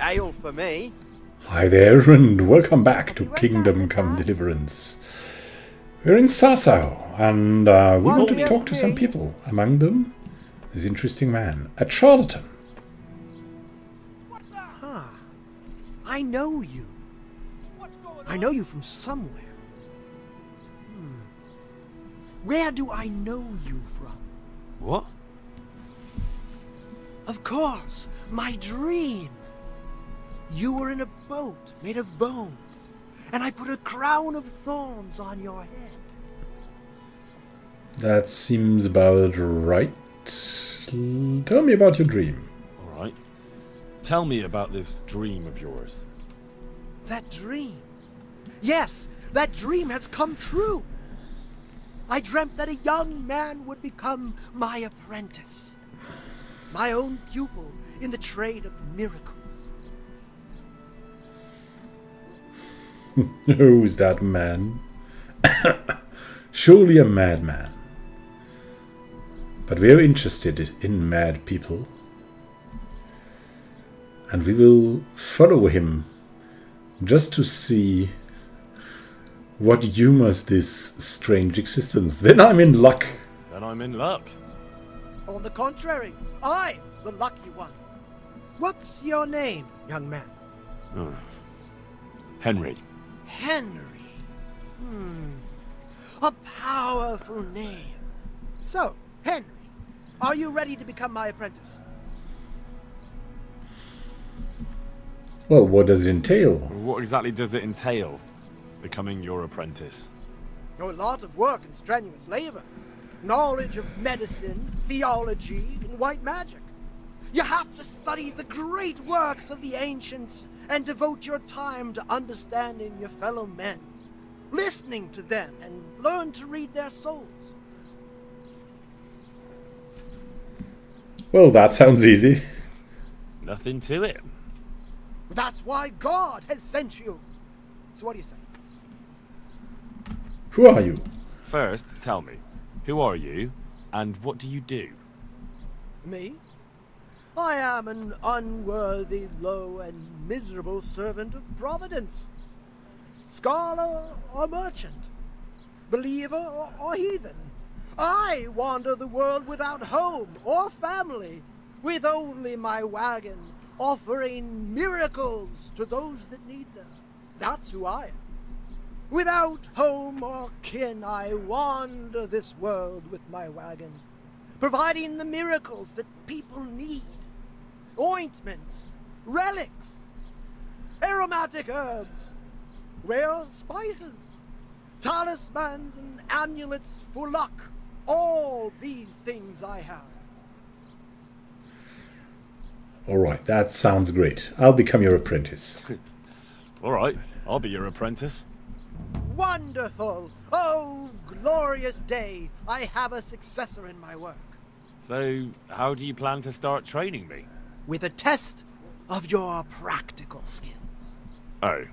ale for me. Hi there, and welcome back to Kingdom Come Deliverance. We're in Sasau, and uh, we want to talk to some people. Among them, this interesting man, a charlatan. Huh. I know you. I know you from somewhere. Hmm. Where do I know you from? What? Of course, my dream. You were in a boat made of bones, and I put a crown of thorns on your head. That seems about right. Tell me about your dream. All right. Tell me about this dream of yours. That dream. Yes, that dream has come true. I dreamt that a young man would become my apprentice, my own pupil in the trade of miracles. Who's that man? Surely a madman. But we're interested in mad people. And we will follow him just to see what humors this strange existence. Then I'm in luck. Then I'm in luck. On the contrary, I'm the lucky one. What's your name, young man? Oh. Henry. Henry. Hmm. A powerful name. So, Henry, are you ready to become my apprentice? Well, what does it entail? What exactly does it entail, becoming your apprentice? A lot of work and strenuous labor. Knowledge of medicine, theology, and white magic. You have to study the great works of the ancients and devote your time to understanding your fellow men, listening to them, and learn to read their souls. Well, that sounds easy. Nothing to it. That's why God has sent you. So what do you say? Who are you? First, tell me, who are you, and what do you do? Me? I am an unworthy, low, and miserable servant of Providence. Scholar or merchant, believer or, or heathen. I wander the world without home or family, with only my wagon, offering miracles to those that need them. That's who I am. Without home or kin, I wander this world with my wagon, providing the miracles that people need ointments, relics, aromatic herbs, rare spices, talismans, and amulets for luck. All these things I have. Alright, that sounds great. I'll become your apprentice. All right, I'll be your apprentice. Wonderful! Oh, glorious day! I have a successor in my work. So, how do you plan to start training me? With a test of your practical skills. Oh,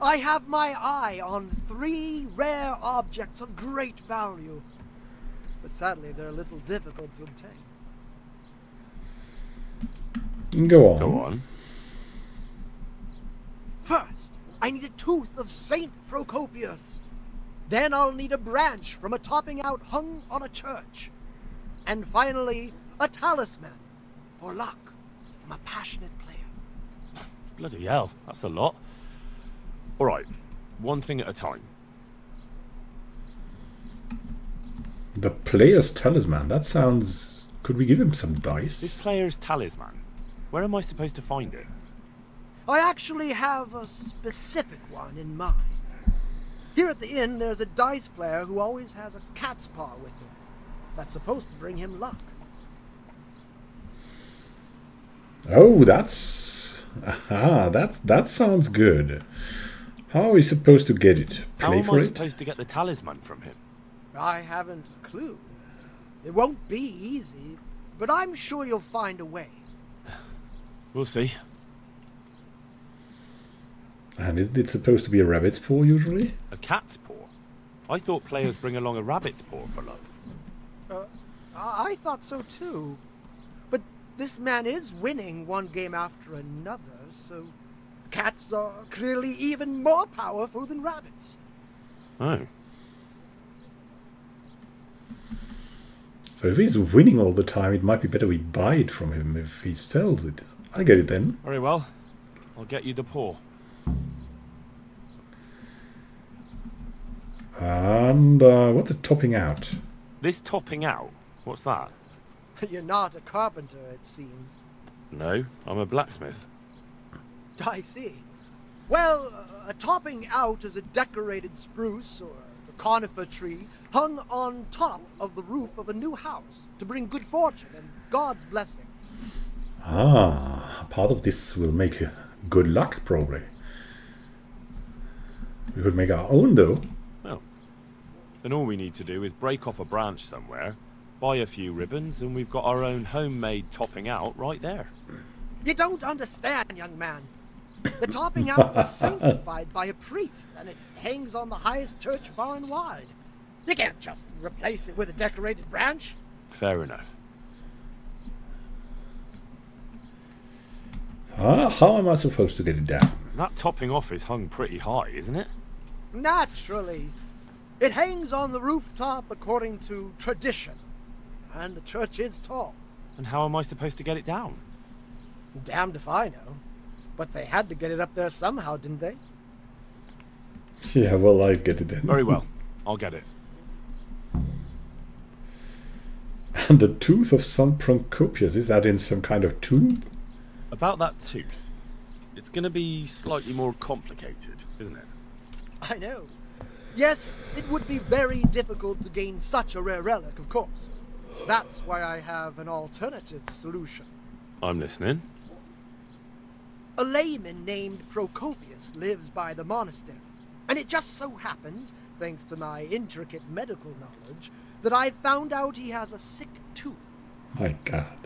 I have my eye on three rare objects of great value. But sadly, they're a little difficult to obtain. Go on. go on. First, I need a tooth of Saint Procopius. Then I'll need a branch from a topping out hung on a church. And finally, a talisman for luck from a passionate player. Bloody hell, that's a lot. All right, one thing at a time. The player's talisman. That sounds. Could we give him some dice? This player's talisman. Where am I supposed to find it? I actually have a specific one in mind. Here at the inn, there's a dice player who always has a cat's paw with him. That's supposed to bring him luck. Oh, that's. Aha, that, that sounds good. How are we supposed to get it? Play How Play am for I it? supposed to get the talisman from him? I haven't a clue. It won't be easy, but I'm sure you'll find a way. We'll see. And isn't it supposed to be a rabbit's paw usually? A cat's paw? I thought players bring along a rabbit's paw for luck. Uh, I I thought so too. But this man is winning one game after another, so cats are clearly even more powerful than rabbits. Oh. So if he's winning all the time, it might be better we buy it from him if he sells it. I get it then. Very well. I'll get you the paw. And uh, what's it topping out? This topping out? What's that? You're not a carpenter, it seems. No, I'm a blacksmith. I see. Well, a topping out is a decorated spruce or a conifer tree hung on top of the roof of a new house to bring good fortune and God's blessing. Ah, part of this will make uh, good luck, probably. We could make our own, though. Well, then all we need to do is break off a branch somewhere, buy a few ribbons, and we've got our own homemade topping out right there. You don't understand, young man. The topping out is sanctified by a priest, and it hangs on the highest church far and wide. You can't just replace it with a decorated branch. Fair enough. Ah, how am I supposed to get it down? That topping off is hung pretty high, isn't it? Naturally. It hangs on the rooftop according to tradition. And the church is tall. And how am I supposed to get it down? Damned if I know. But they had to get it up there somehow, didn't they? Yeah, well, I get it then. Very well. I'll get it. And the tooth of some Procopius, is that in some kind of tomb? About that tooth. It's going to be slightly more complicated, isn't it? I know. Yes, it would be very difficult to gain such a rare relic, of course. That's why I have an alternative solution. I'm listening. A layman named Procopius lives by the monastery, and it just so happens, thanks to my intricate medical knowledge, that I found out he has a sick tooth. My god.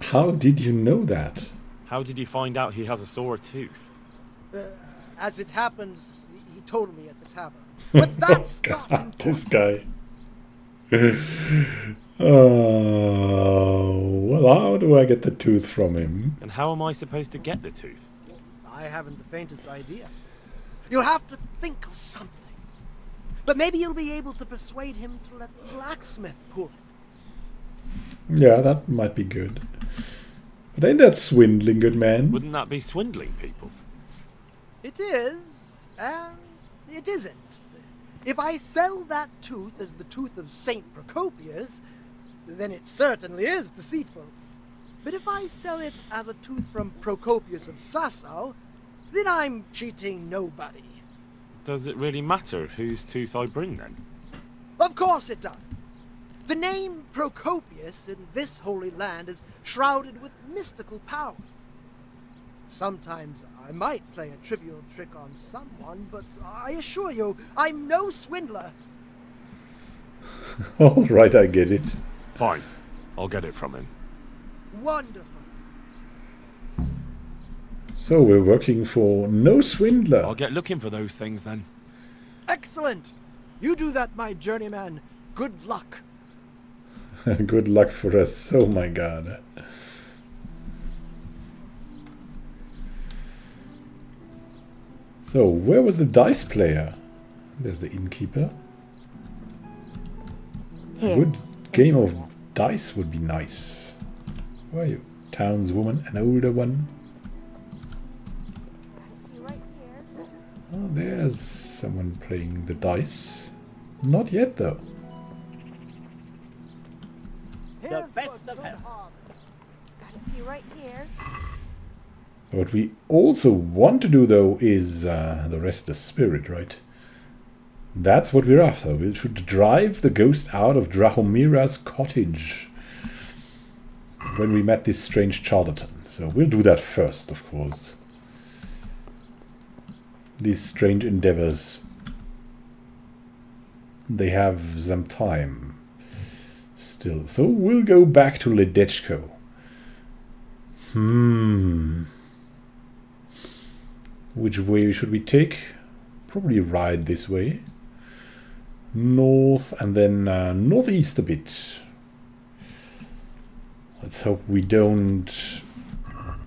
How did you know that? How did you find out he has a sore tooth? Uh, as it happens, he told me at the tavern. But that's oh, not God, important. this guy. Oh, well, how do I get the tooth from him? And how am I supposed to get the tooth? I haven't the faintest idea. You'll have to think of something. But maybe you'll be able to persuade him to let the blacksmith pull it. Yeah, that might be good. But ain't that swindling, good man? Wouldn't that be swindling people? It is, and it isn't. If I sell that tooth as the tooth of Saint Procopius, then it certainly is deceitful. But if I sell it as a tooth from Procopius of Sasau, then I'm cheating nobody. Does it really matter whose tooth I bring then? Of course it does. The name Procopius in this holy land is shrouded with mystical powers. Sometimes I might play a trivial trick on someone, but I assure you, I'm no swindler. All right, I get it. Fine. I'll get it from him. Wonderful. So we're working for no swindler. I'll get looking for those things then. Excellent. You do that, my journeyman. Good luck. Good luck for us. Oh my god. So, where was the dice player? There's the innkeeper. A Here. good game of dice would be nice. Where are you? Townswoman, an older one. Oh, there's someone playing the dice. Not yet, though. Here's best of good health. Got a few right here. What we also want to do, though, is uh, the restless spirit, right? That's what we're after. We should drive the ghost out of Drahomira's cottage when we met this strange charlatan. So we'll do that first, of course. These strange endeavors, they have some time still. So we'll go back to Ledetchko. Hmm. Which way should we take? Probably ride this way. North and then uh, northeast a bit. Let's hope we don't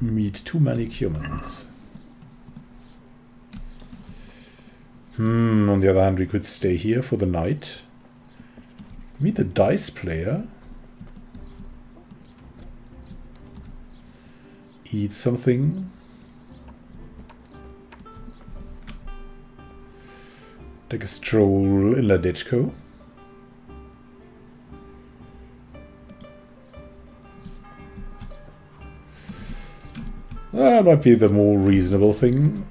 meet too many humans. Hmm, on the other hand, we could stay here for the night. Meet the dice player. Eat something. Take a stroll in Ledetchko. That might be the more reasonable thing.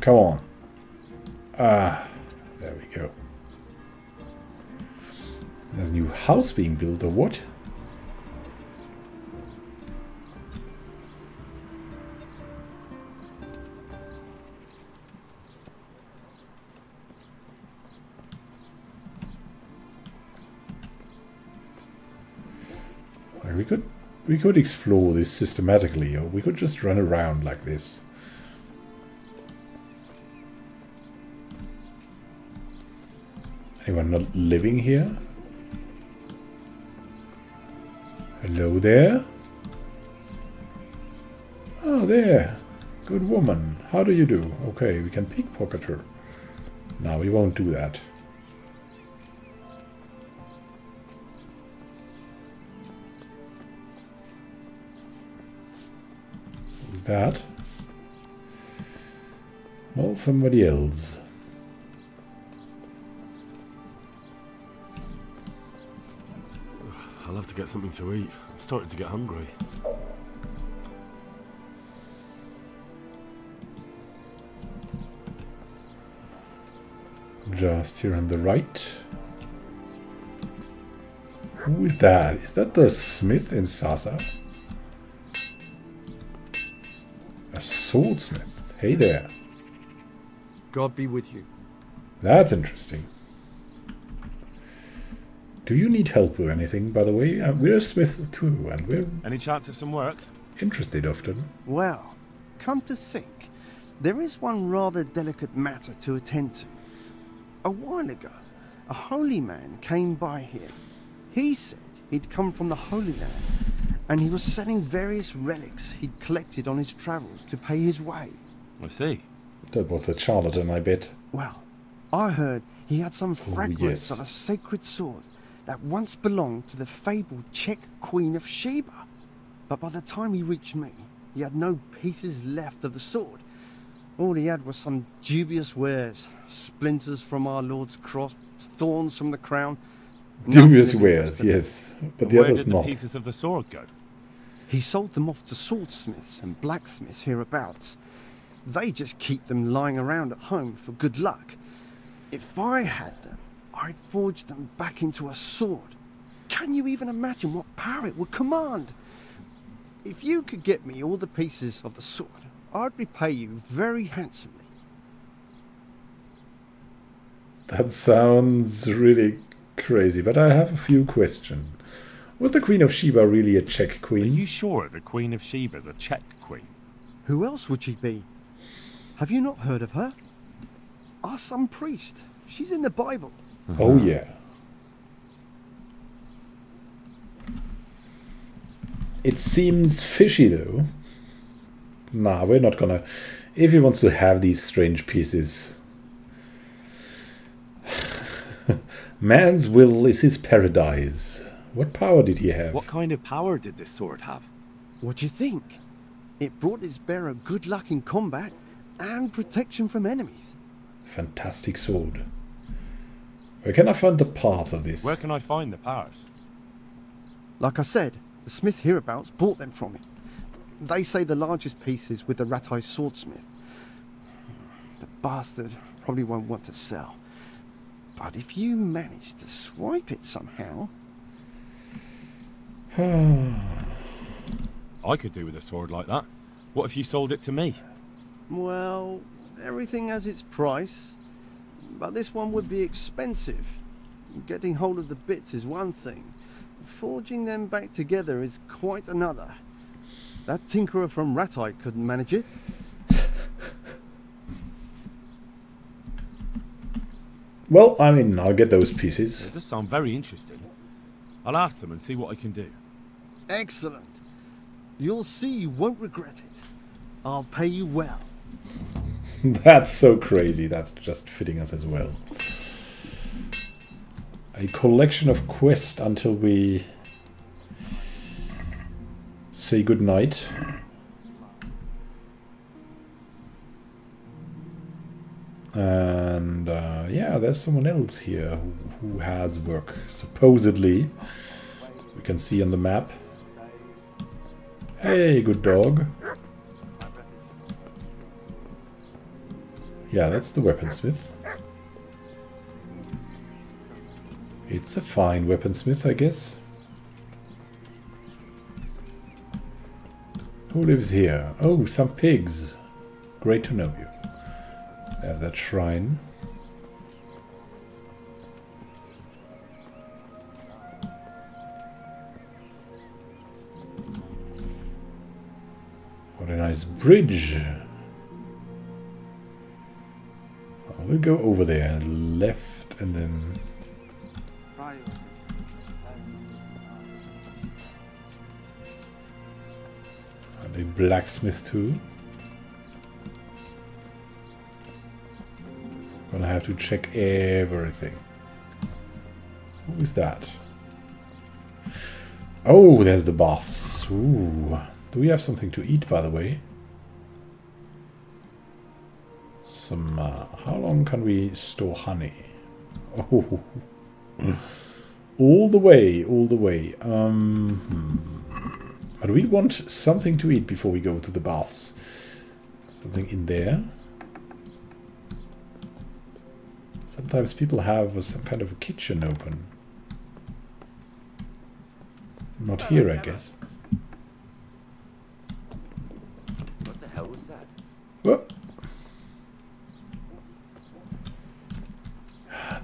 Come on. Ah, there we go. There's a new house being built, or what? We could explore this systematically, or we could just run around like this. Anyone not living here? Hello there? Oh, there. Good woman. How do you do? Okay, we can pickpocket her. No, we won't do that. That? Well, somebody else. I'll have to get something to eat. I'm starting to get hungry. Just here on the right. Who is that? Is that the smith in Sasau? Swordsmith. Hey there. God be with you. That's interesting. Do you need help with anything, by the way? Uh, we're a smith too, and we're Any chance of some work? interested often. Well, come to think, there is one rather delicate matter to attend to. A while ago, a holy man came by here. He said he'd come from the Holy Land, and he was selling various relics he'd collected on his travels to pay his way. I see. That was a charlatan, I bet. Well, I heard he had some oh, fragments yes. of a sacred sword that once belonged to the fabled Czech Queen of Sheba. But by the time he reached me, he had no pieces left of the sword. All he had was some dubious wares, splinters from our Lord's cross, thorns from the crown. Dubious wares, interest at all. yes, but And the where others did the not. pieces of the sword go? He sold them off to swordsmiths and blacksmiths hereabouts. They just keep them lying around at home for good luck. If I had them, I'd forge them back into a sword. Can you even imagine what power it would command? If you could get me all the pieces of the sword, I'd repay you very handsomely. That sounds really crazy, but I have a few questions. Was the Queen of Sheba really a Czech queen? Are you sure the Queen of Sheba's a Czech queen? Who else would she be? Have you not heard of her? Our some priest. She's in the Bible. Oh uh-huh. yeah. It seems fishy though. Nah, we're not gonna. If he wants to have these strange pieces. Man's will is his paradise. What power did he have? What kind of power did this sword have? What do you think? It brought its bearer good luck in combat and protection from enemies. Fantastic sword. Where can I find the parts of this? Where can I find the powers? Like I said, the smith hereabouts bought them from him. They say the largest piece is with the Rattay swordsmith. The bastard probably won't want to sell. But if you manage to swipe it somehow, Hmm. I could do with a sword like that. What if you sold it to me? well, everything has its price. But this one would be expensive. Getting hold of the bits is one thing. Forging them back together is quite another. That tinkerer from Rattay couldn't manage it. Well, I mean, I'll get those pieces. It does sound very interesting. I'll ask them and see what I can do. Excellent. You'll see you won't regret it. I'll pay you well. That's so crazy. That's just fitting us as well. A collection of quests until we say goodnight. And uh, yeah, there's someone else here who, who has work, supposedly. we can see on the map. Hey, good dog. Yeah, that's the weaponsmith. It's a fine weaponsmith, I guess. Who lives here? Oh, some pigs. Great to know you. There's that shrine. Bridge. We'll go over there, left, and then... And a blacksmith too. Gonna have to check everything. Who is that? Oh, there's the boss. Ooh. Do we have something to eat, by the way? Some, uh, how long can we store honey? Oh, all the way, all the way. Um, hmm. But we want something to eat before we go to the baths. Something in there. Sometimes people have some kind of a kitchen open. Not here, I guess. What the hell was that? Whoop.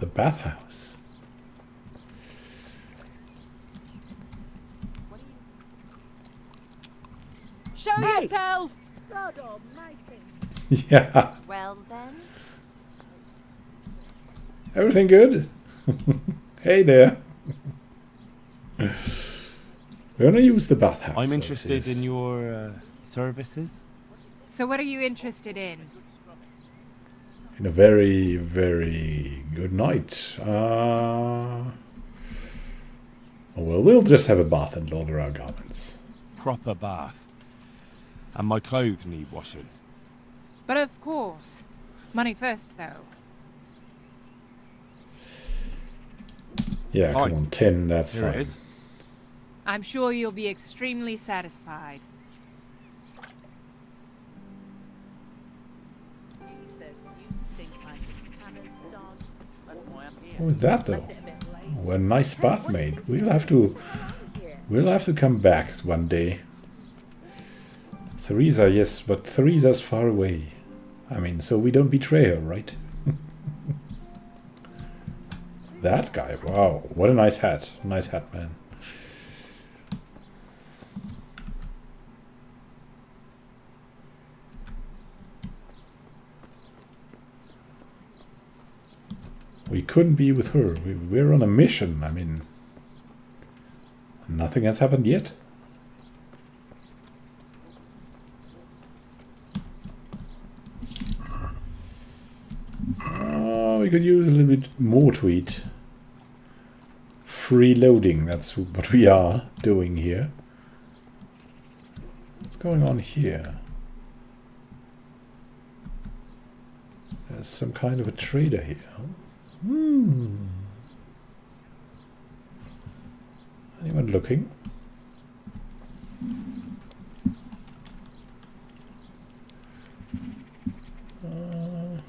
The bathhouse. Show yourself! God almighty. yeah. Well then, Everything good? hey there. We're gonna use the bathhouse. I'm interested it is- in your uh, services. So what are you interested in? In a very, very good night. Uh, well, we'll just have a bath and launder our garments. Proper bath. And my clothes need washing. But of course. Money first, though. Yeah, Fine. come on, ten. That's Here fine. it is. I'm sure you'll be extremely satisfied. What was that though? It a nice bath maid. We'll have to. We'll have to come back one day. Theresa, yes, but Theresa's far away. I mean, so we don't betray her, right? that guy, wow, what a nice hat. Nice hat, man. We couldn't be with her. We, we're on a mission. I mean, nothing has happened yet. Uh, we could use a little bit more to eat. Freeloading, that's what we are doing here. What's going on here? There's some kind of a trader here. Hmm. Anyone looking? Uh,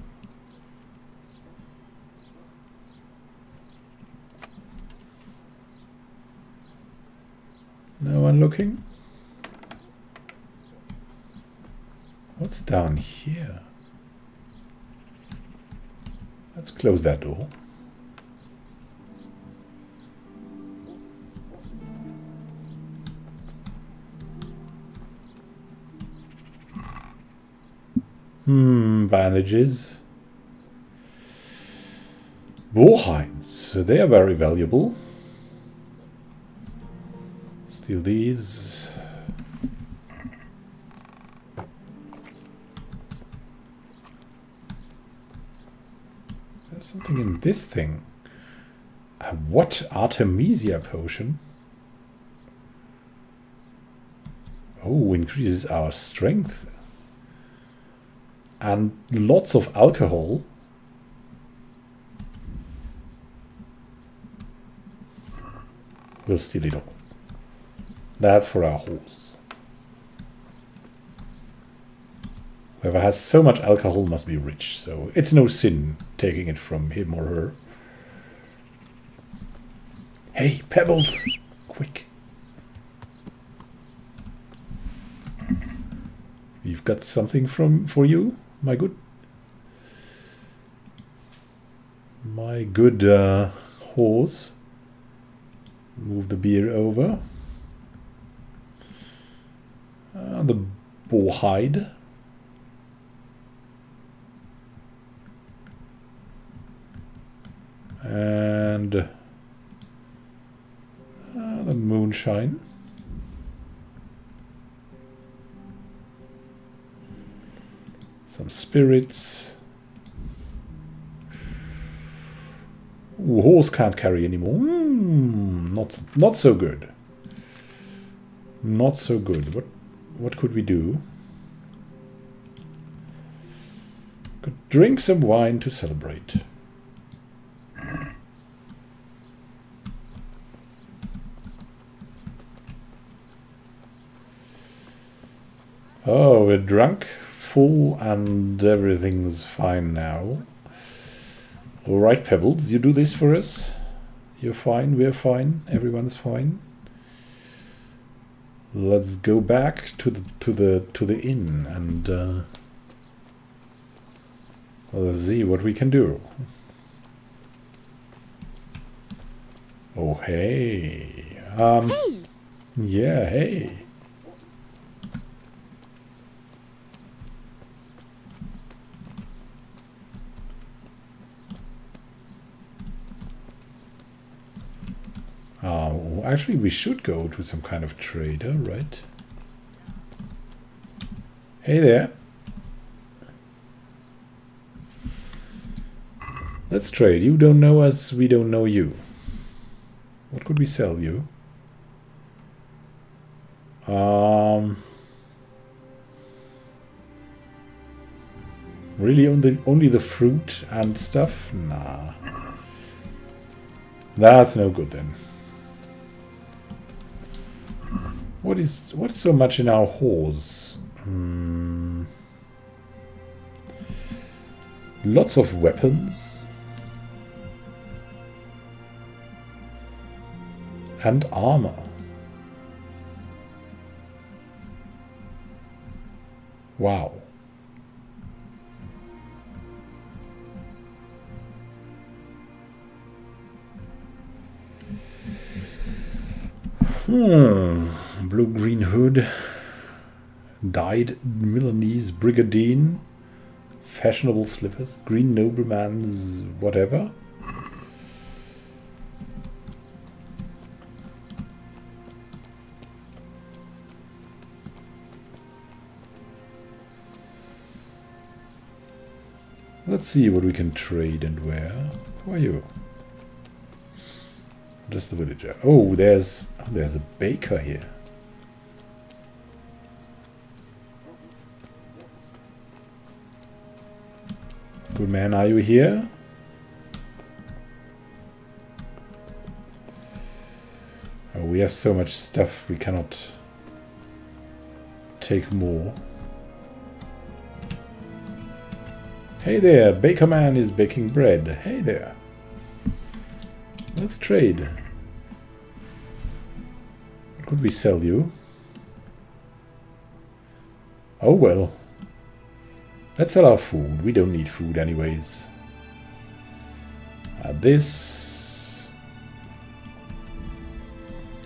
no one looking? What's down here? Let's close that door. Hmm, bandages. Boar hides, they are very valuable. Steal these. There's something in this thing. Uh, what? Artemisia potion? Oh, increases our strength. And lots of alcohol. We'll steal it all. That's for our horse. Whoever has so much alcohol must be rich, so it's no sin taking it from him or her. Hey, Pebbles! Quick. We've got something from for you, my good. My good uh, horse. Move the beer over. Uh, the boar hide. And uh, the moonshine. Some spirits. Ooh, horse can't carry anymore. Mm, not not so good. Not so good. What what could we do? Could drink some wine to celebrate. Oh, we're drunk, full, and everything's fine now. Alright, Pebbles, you do this for us. You're fine, we're fine, everyone's fine. Let's go back to the to the to the inn and uh, let's see what we can do. Oh hey. Um Hey! yeah, hey. Oh, actually, we should go to some kind of trader, right? Hey there. Let's trade. You don't know us, we don't know you. What could we sell you? Um, really, only only the fruit and stuff? Nah, that's no good then. What is what's so much in our horse? Hmm. Lots of weapons. And armor. Wow. Hmm. Blue-green hood. Dyed Milanese brigandine. Fashionable slippers. Green nobleman's whatever. Let's see what we can trade and where. Who are you? Just a villager. Oh, there's there's a baker here. Good man, are you here? Oh, we have so much stuff we cannot take more. Hey there, Baker Man is baking bread. Hey there. Let's trade. What could we sell you? Oh well. Let's sell our food. We don't need food anyways. Add this.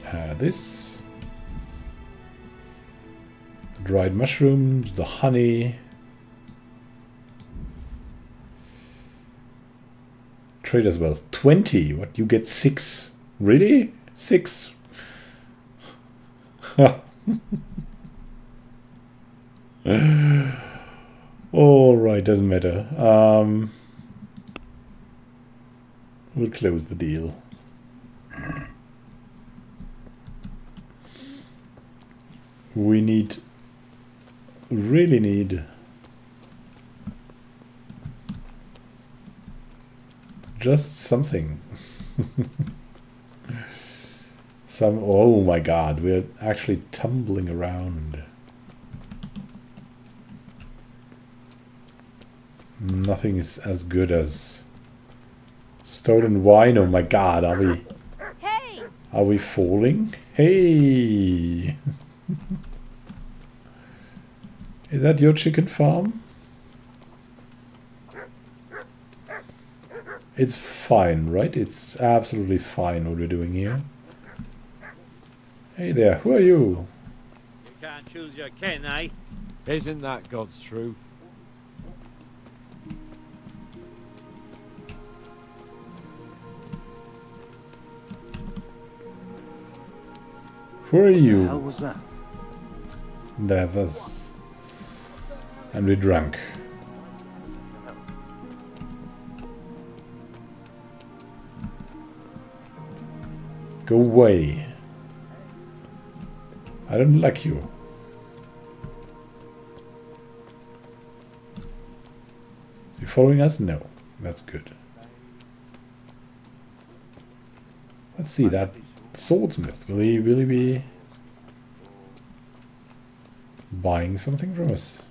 Add this. Dried mushrooms, the honey. Trader's wealth. 20. What? You get 6. Really? 6. All right, doesn't matter. Um, we'll close the deal. We need, really need just something. Some, oh my god, we're actually tumbling around. Nothing is as good as stolen wine. Oh my god, are we Hey! are we falling? Hey! is that your chicken farm? It's fine, right? It's absolutely fine what we're doing here. Hey there, who are you? You can't choose your kin, eh? Isn't that God's truth? Who are What you? hell was that? That's us. And we drank. Go away. I don't like you. Is he following us? No. That's good. Let's see that swordsmith. Will he he be buying something from us?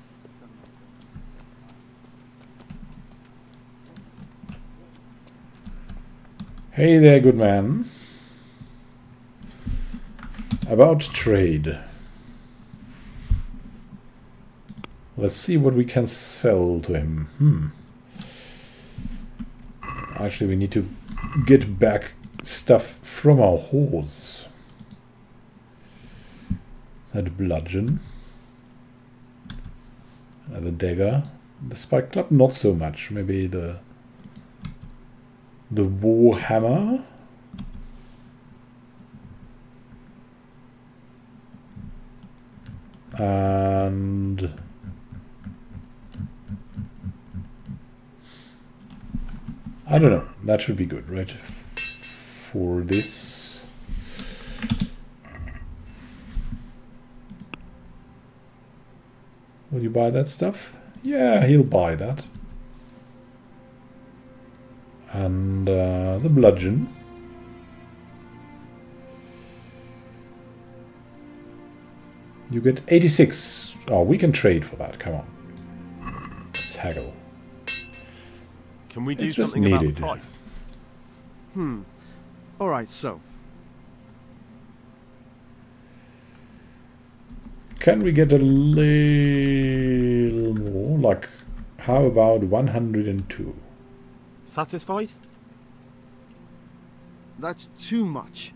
Hey there, good man. About trade. Let's see what we can sell to him. Hmm. Actually, we need to get back stuff from our horse. That bludgeon. The dagger. The spike club, not so much. Maybe the the war hammer. And I don't know. That should be good, right? For this. Will you buy that stuff? Yeah, he'll buy that. And uh, the bludgeon. You get 86. Oh, we can trade for that. Come on. Let's haggle. Can we do It's something about price? Hmm. Alright, so. Can we get a little more? Like, how about 102? Satisfied? That's too much.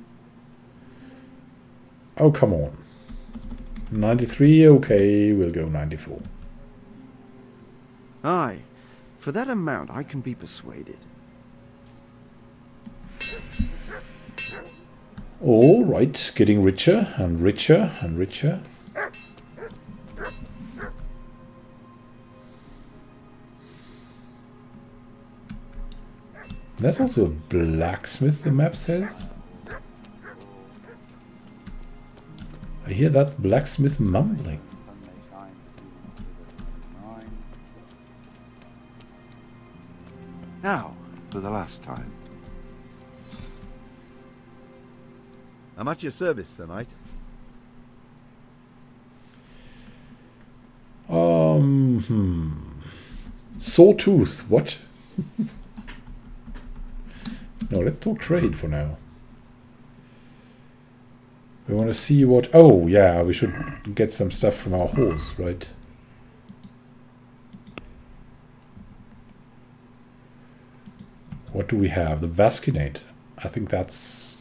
Oh, come on. 93, okay, we'll go 94. Aye. For that amount, I can be persuaded. All right, getting richer and richer and richer. There's also a blacksmith, the map says. I hear that blacksmith mumbling. Now, for the last time. I'm at your service tonight. Um, hmm. Sawtooth, what? no, let's talk trade for now. We want to see what... Oh, yeah, we should get some stuff from our horse, right? What do we have? The Bascinet. I think that's...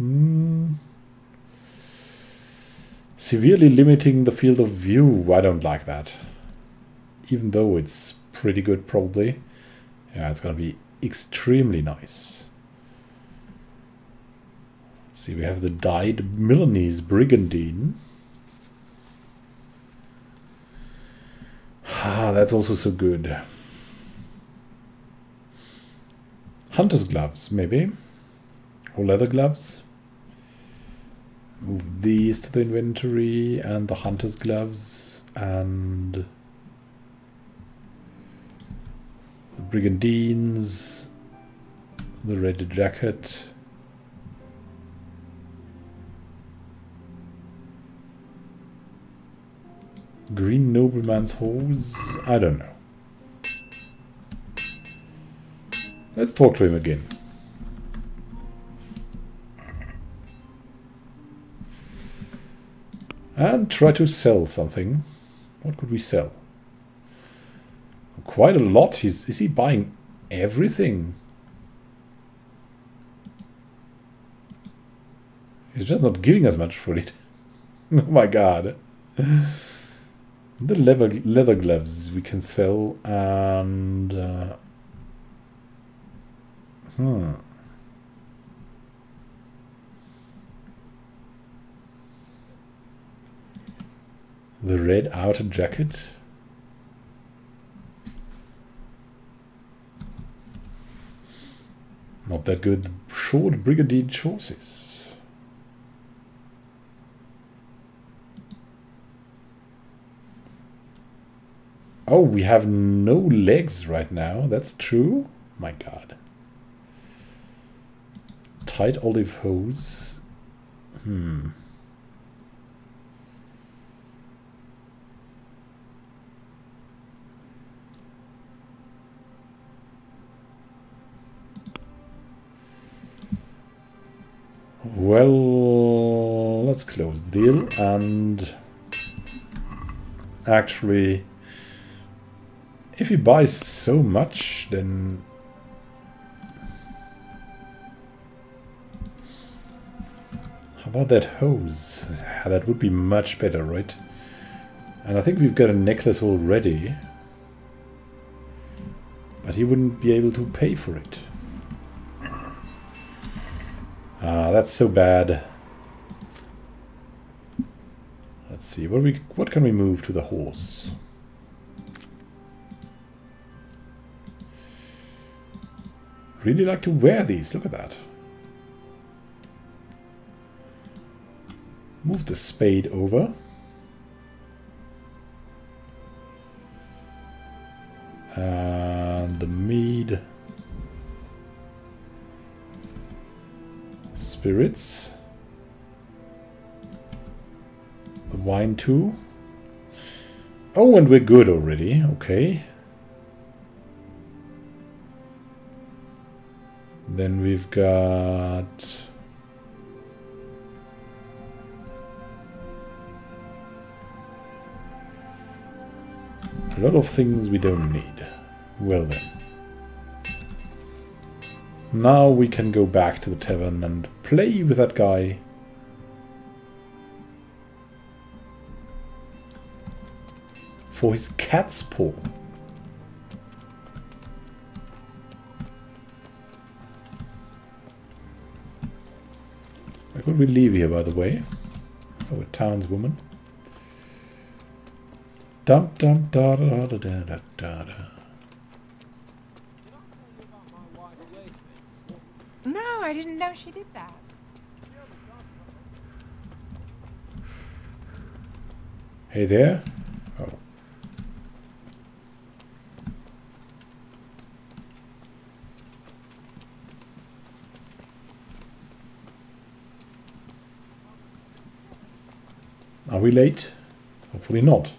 Hmm. Severely limiting the field of view. I don't like that. Even though it's pretty good, probably. Yeah, it's going to be extremely nice. Let's see, we have the dyed Milanese Brigandine. Ah, that's also so good. Hunter's gloves, maybe? Or leather gloves? Move these to the inventory and the hunter's gloves and the brigandines, the red jacket. Green nobleman's hose? I don't know. Let's talk to him again. And try to sell something. What could we sell? Quite a lot. He's, is he buying everything? He's just not giving us much for it. oh my god. The leather, leather gloves we can sell and... Uh, hmm. The red outer jacket. Not that good. Short brigandine choices. Oh, we have no legs right now. That's true. My god. Tight olive hose. Hmm. Well, let's close the deal and actually if he buys so much then how about that hose? That would be much better, right? And I think we've got a necklace already. But he wouldn't be able to pay for it. Ah, that's so bad. Let's see, what we what can we move to the horse? Really like to wear these, look at that. Move the spade over. And the mead. Spirits. The wine too. Oh, and we're good already. Okay. Then we've got... A lot of things we don't need. Well then. Now we can go back to the tavern and play with that guy. For his cat's paw. Where could we leave here, by the way? Oh, a townswoman. Dum dum da da da da da da da. No, I didn't know she did that. Hey there. Oh. Are we late? Hopefully not.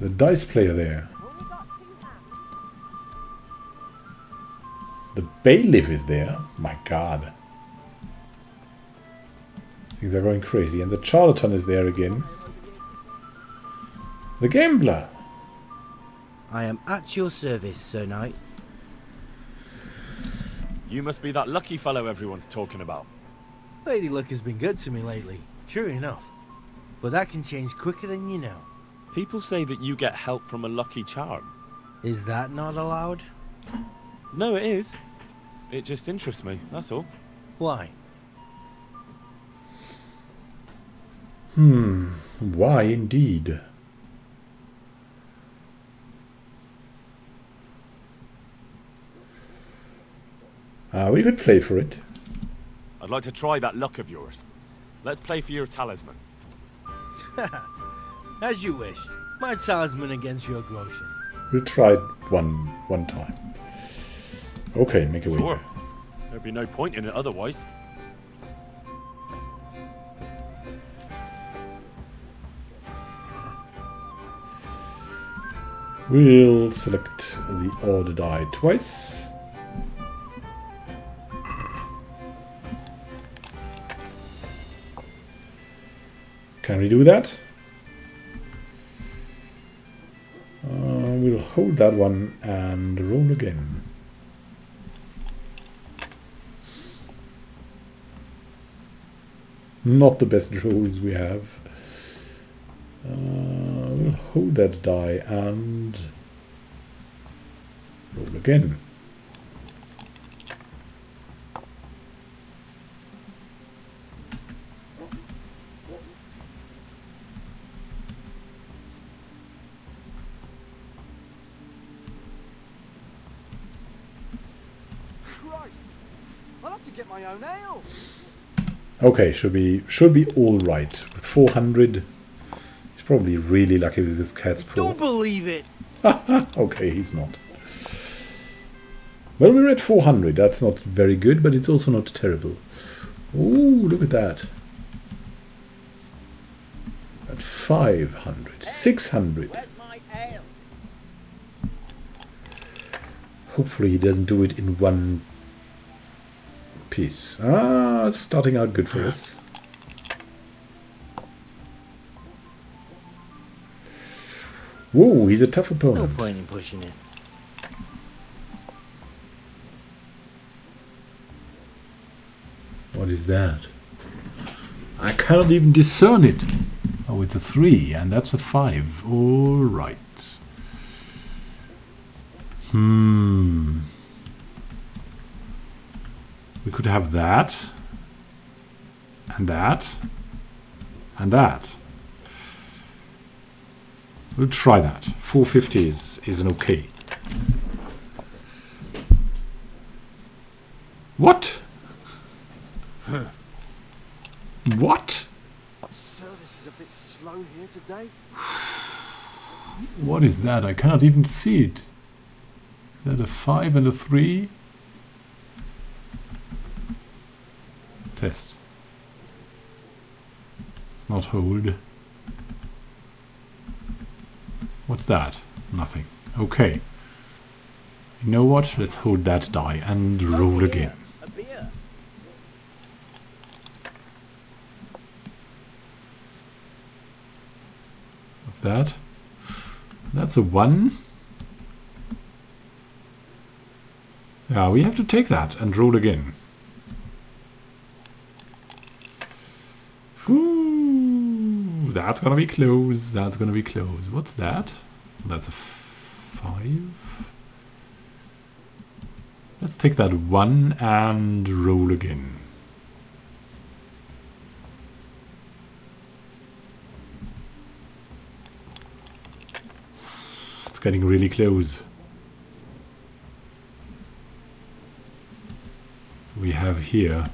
The dice player there. The bailiff is there. My god. Things are going crazy. And the charlatan is there again. The gambler. I am at your service, Sir Knight. You must be that lucky fellow everyone's talking about. Lady Luck has been good to me lately, true enough. But that can change quicker than you know. People say that you get help from a lucky charm. Is that not allowed? No, it is. It just interests me, that's all. Why? Hmm, why indeed? Uh, we could play for it. I'd like to try that luck of yours. Let's play for your talisman. As you wish. My talisman against your groschen. We'll try it one one time. Okay, make a wager. There'd be no point in it otherwise. We'll select the odd die twice. Can we do that? Uh, we'll hold that one and roll again. Not the best rolls we have. Uh, we'll hold that die and roll again. Christ! I'll have to get my own ale. Okay, should be should be all right with 400. He's probably really lucky with this cat's paw. Don't believe it! okay, he's not. Well, we're at 400. That's not very good, but it's also not terrible. Ooh, look at that. At 500, 600. Hopefully he doesn't do it in one piece. Ah, it's starting out good for us. Whoa, he's a tough opponent. No point in pushing it. What is that? I cannot even discern it. Oh, it's a 3, and that's a 5. All right. Hmm. We could have that. And that. And that. We'll try that. 450 is, is an okay. What? What? Service is a bit slow here today. What is that? I cannot even see it. Is that a 5 and a 3? Let's test. It's not hold. What's that? Nothing. Okay. You know what? Let's hold that die and roll again. What's that? That's a 1. Yeah, we have to take that and roll again. That's gonna be close. That's gonna be close. What's that? That's a 5. Let's take that 1 and roll again. It's getting really close. We have here.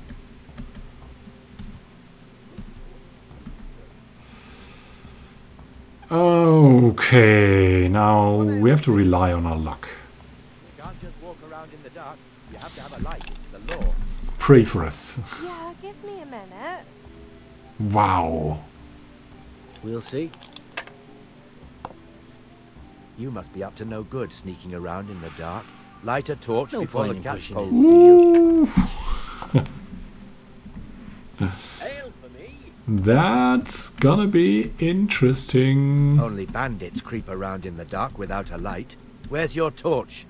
Okay, now we have to rely on our luck. You can't just walk around in the dark. You have to have a light. It's the law. Pray for us. Yeah, give me a minute. Wow. We'll see. You must be up to no good sneaking around in the dark. Light a torch No before point the in catch pushing pole it. see you. Ooh. Ale for me. That's gonna be interesting. Only bandits creep around in the dark without a light. Where's your torch?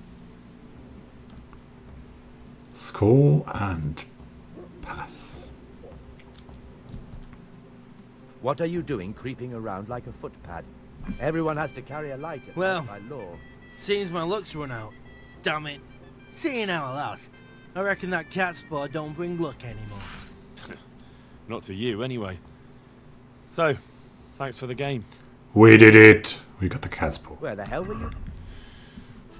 Score and pass. What are you doing creeping around like a footpad? Everyone has to carry a light at Well- night by law. Seems my luck's run out. Damn it. Seeing how I lost. I reckon that cat's paw don't bring luck anymore. Not to you, anyway. So, thanks for the game. We did it! We got the cat's paw. Where the hell were you?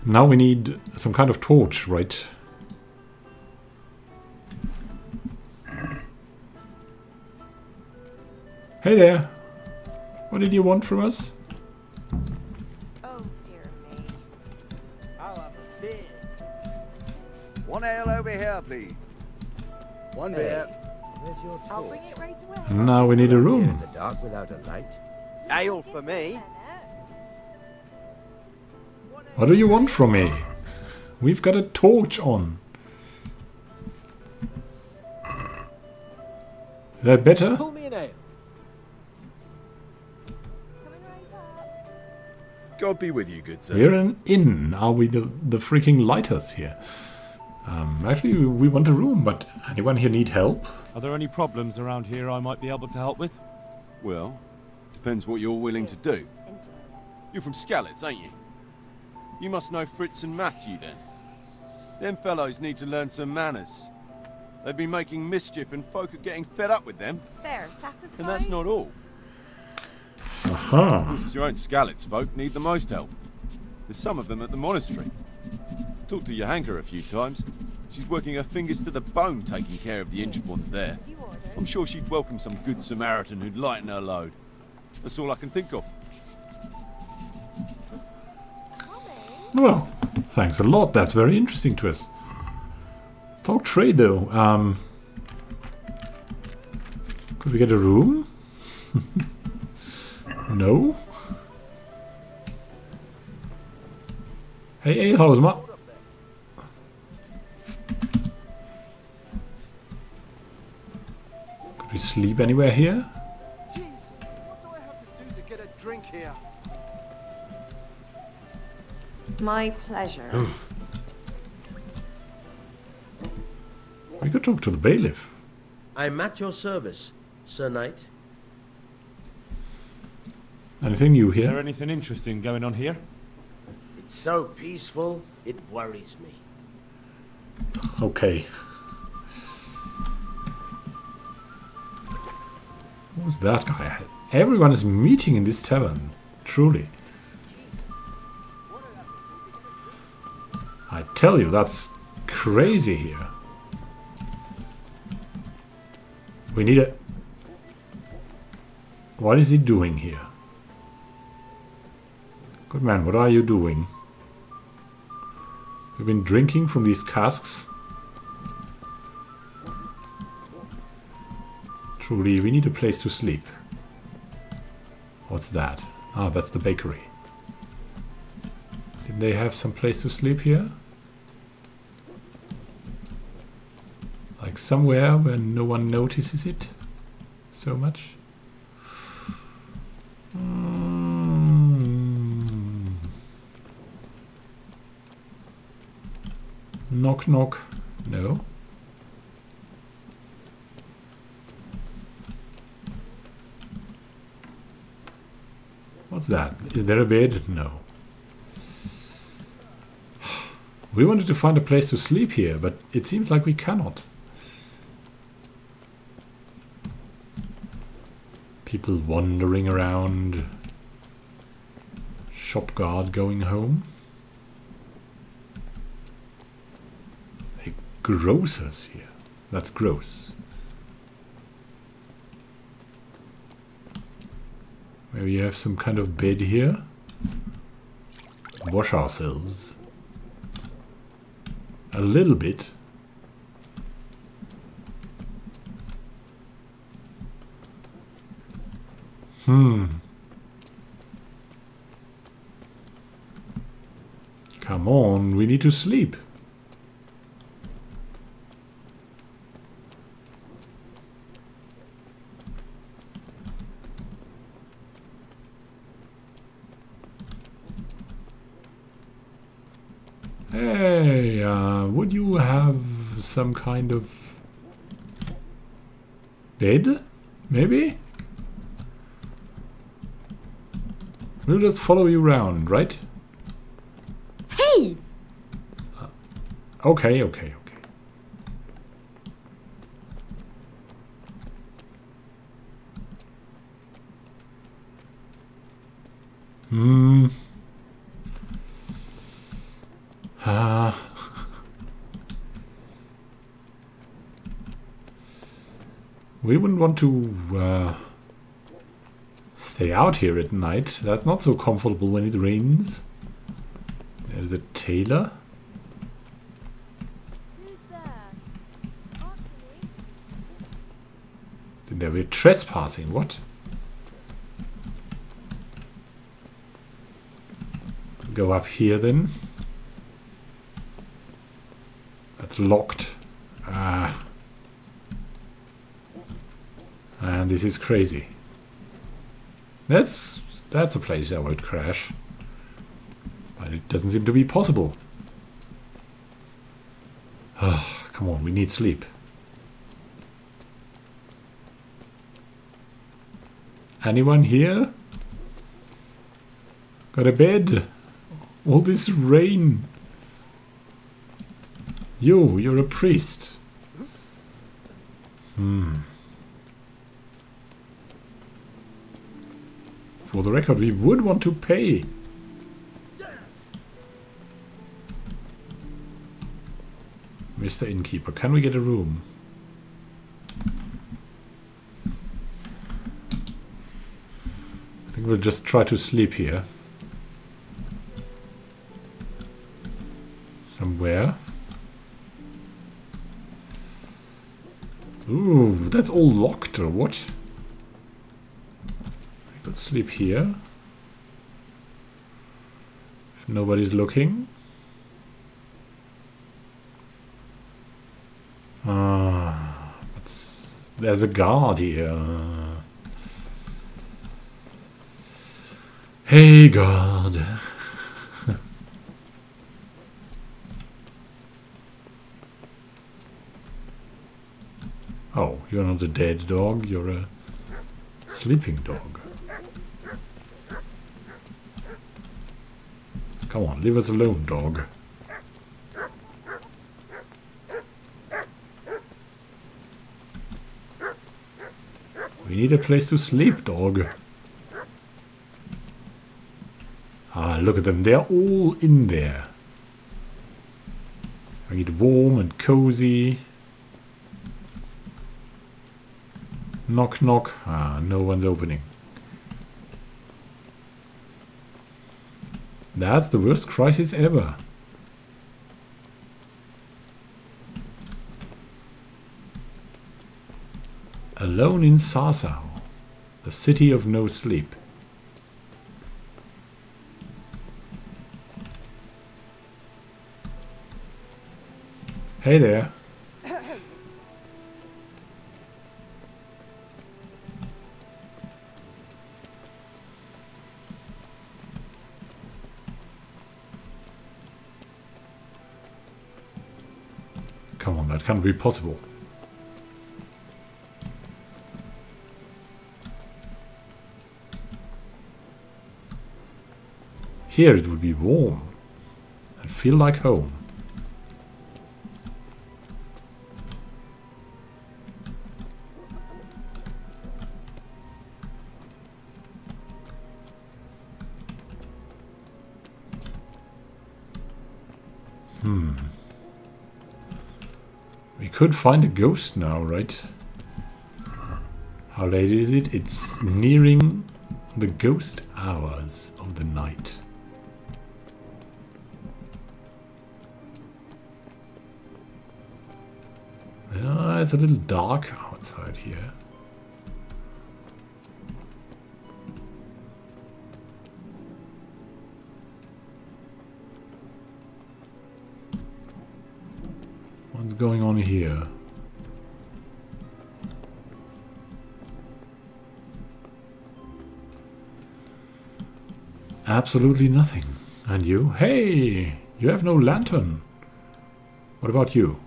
Now we need some kind of torch, right? Hey there! What did you want from us? Oh dear me. I'll have a beer. One ale over here, please. One beer. Where's your torch? I'll bring it right away. Now we need a room. in the dark without a light. Ale for me. What do you want from me? We've got a torch on. Is that better? Pull me an ale. Coming right up. God be with you, good sir. We're an inn. Are we the, the freaking lighters here? Um, actually, we want a room, but anyone here need help? Are there any problems around here I might be able to help with? Well, depends what you're willing to do. You're from Skalitz, ain't you? You must know Fritz and Matthew then. Them fellows need to learn some manners. They've been making mischief and folk are getting fed up with them. There, satisfied. And that's not all. Aha. Of course, your own Skalitz folk need the most help. There's some of them at the monastery. Talked to Johanka a few times. She's working her fingers to the bone taking care of the injured ones there. I'm sure she'd welcome some good Samaritan who'd lighten her load. That's all I can think of. Well, thanks a lot. That's very interesting to us. Talk trade though. Um, could we get a room? no. Hey, Alehausma. Could sleep anywhere here? Jeez, what do I have to to get a drink here? My pleasure. We could talk to the bailiff. I'm at your service, Sir Knight. Anything new Is there here? anything interesting going on here? It's so peaceful, it worries me. Okay. Who's that guy? Everyone is meeting in this tavern. Truly. I tell you, that's crazy here. We need a... What is he doing here? Good man, what are you doing? You've been drinking from these casks? Truly, we need a place to sleep. What's that? Ah, that's the bakery. Did they have some place to sleep here? Like somewhere where no one notices it so much? Mm. Knock knock. No. What's that? Is there a bed? No. We wanted to find a place to sleep here, but it seems like we cannot. People wandering around. Shop guard going home. A grocer's here. That's gross. Maybe you have some kind of bed here. Wash ourselves. A little bit. Hmm. Come on, we need to sleep. Hey, uh, would you have some kind of bed? Maybe? We'll just follow you around, right? Hey! Okay, okay, okay. Hmm. Ah. we wouldn't want to uh, stay out here at night. That's not so comfortable when it rains. There's a tailor. There we're trespassing. What? Go up here then. Locked. Ah. And this is crazy. That's that's a place I would crash. But it doesn't seem to be possible. Ah, come on, we need sleep. Anyone here? Got a bed? All this rain. You, you're a priest. Hmm. For the record, we would want to pay. Mr. Innkeeper, can we get a room? I think we'll just try to sleep here. Somewhere. That's all locked or what? I could sleep here. If nobody's looking. Ah, there's a guard here. Hey, God. Oh, you're not a dead dog, you're a sleeping dog. Come on, leave us alone, dog. We need a place to sleep, dog. Ah, look at them. They're all in there. I need warm and cozy. Knock, knock. Ah, no one's opening. That's the worst crisis ever. Alone in Sasau, the city of no sleep. Hey there. Can't be possible. Here it would be warm and feel like home. We could find a ghost now, right? How late is it? It's nearing the ghost hours of the night. It's a little dark outside here. What's going on here? Absolutely nothing. And you? Hey! You have no lantern. What about you?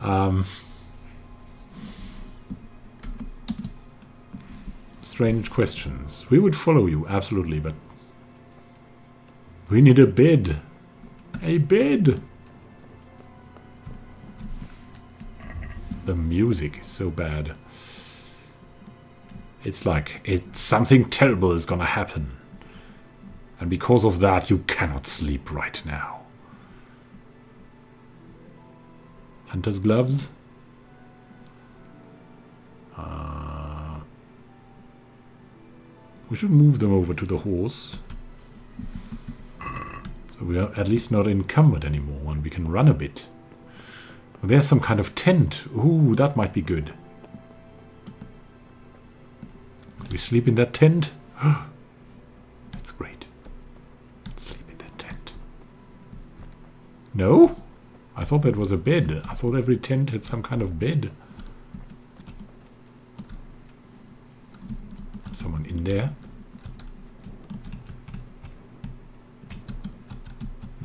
Um, strange questions. We would follow you, absolutely, but we need a bed. A bed! The music is so bad. It's like it's something terrible is gonna happen. And because of that, you cannot sleep right now. Hunter's gloves. Uh, we should move them over to the horse. So we are at least not encumbered anymore and we can run a bit. There's some kind of tent. Ooh, that might be good. Could we sleep in that tent? That's great. Sleep in that tent. No? I thought that was a bed. I thought every tent had some kind of bed. Someone in there?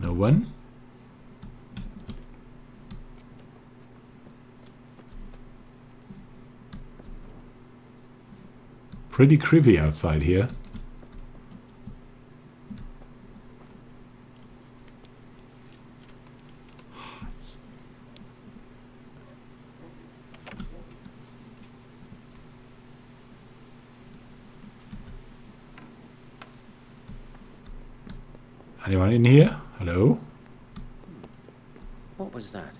No one? Pretty creepy outside here. Anyone in here? Hello? What was that?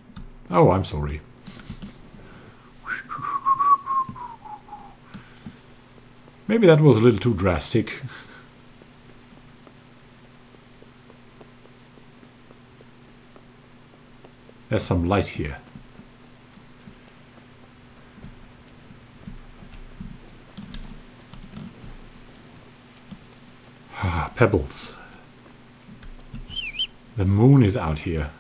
Oh, I'm sorry. Maybe that was a little too drastic. There's some light here. Ah, pebbles. The moon is out here.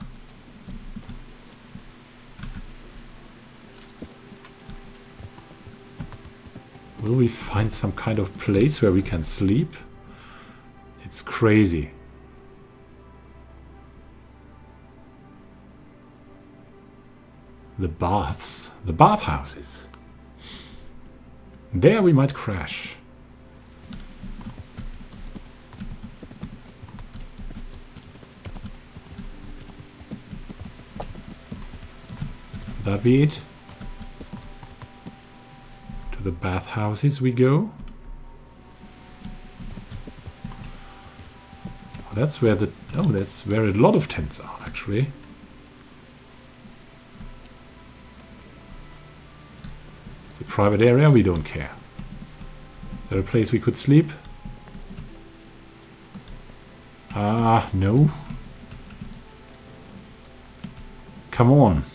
Will we find some kind of place where we can sleep? It's crazy. The baths. The bathhouses. There we might crash. That be it? The bathhouses we go. Oh, that's where the oh, that's where a lot of tents are actually. The private area we don't care. Is there a place we could sleep? Ah, no. Come on.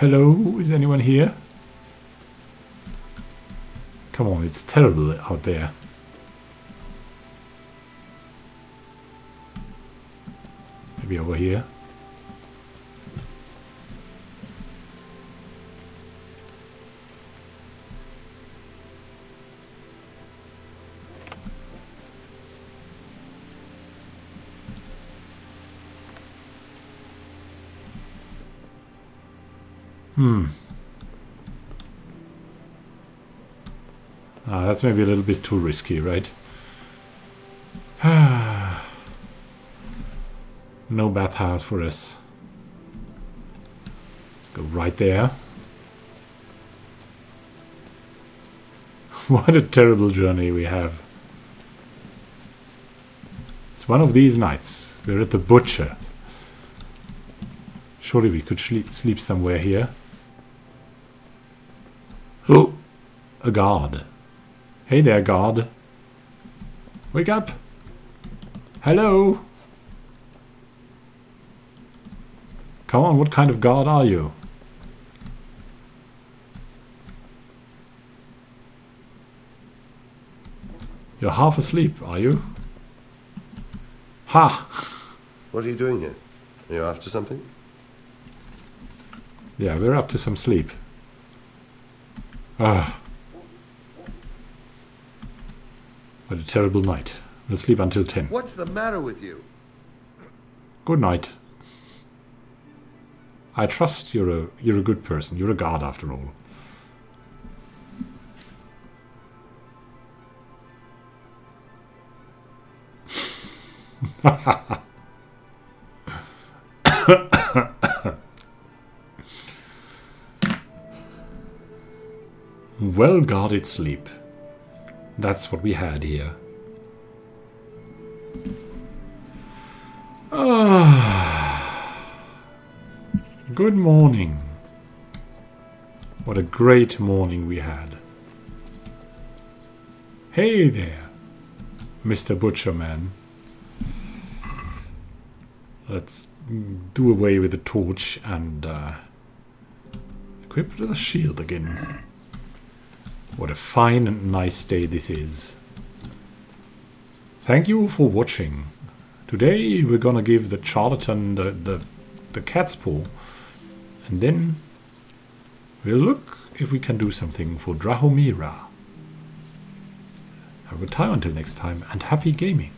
Hello, is anyone here? Come on, it's terrible out there. Maybe over here. Hmm. Ah, that's maybe a little bit too risky, right? no bathhouse for us. Let's go right there. what a terrible journey we have. It's one of these nights. We're at the butcher. Surely we could sleep somewhere here. Oh, a guard. Hey there, guard. Wake up. Hello. Come on, what kind of guard are you? You're half asleep, are you? Ha! What are you doing here? Are you after something? Yeah, we're up to some sleep. Ah. What a terrible night. We'll sleep until 10. What's the matter with you? Good night. I trust you're a you're a good person. You're a guard after all. well guarded sleep. That's what we had here. Ah. Good morning. What a great morning we had. Hey there, Mr. Butcherman. Let's do away with the torch and uh, equip the shield again. What a fine and nice day this is. Thank you for watching. Today we're gonna give the charlatan the, the, the cat's paw and then we'll look if we can do something for Drahomira. Have a good time until next time and happy gaming.